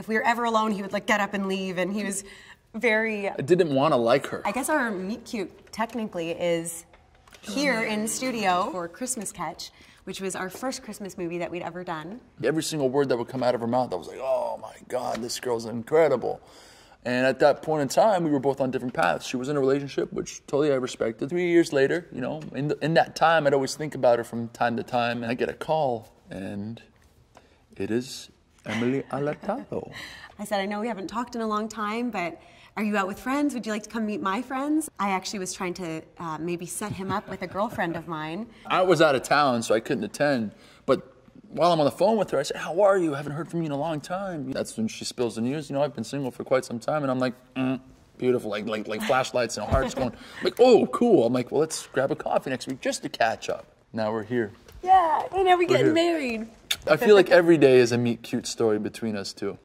if we were ever alone, he would like get up and leave, and he was very. I didn't want to like her. I guess our meet cute technically is here oh in studio for Christmas Catch, which was our first Christmas movie that we'd ever done. Every single word that would come out of her mouth, I was like, oh my God, this girl's incredible. And at that point in time, we were both on different paths. She was in a relationship, which totally I respected. Three years later, you know, in, the, in that time, I'd always think about her from time to time, and I get a call, and it is Emily Alatalo. I said, I know we haven't talked in a long time, but are you out with friends? Would you like to come meet my friends? I actually was trying to uh, maybe set him up with a girlfriend of mine. I was out of town, so I couldn't attend. But while I'm on the phone with her, I said, How are you? I haven't heard from you in a long time. That's when she spills the news. You know, I've been single for quite some time. And I'm like, mm, Beautiful, like, like, like flashlights and hearts going. I'm like, oh, cool. I'm like, well, let's grab a coffee next week just to catch up. Now we're here. Yeah, and now we're getting married. I feel like every day is a meet cute story between us two.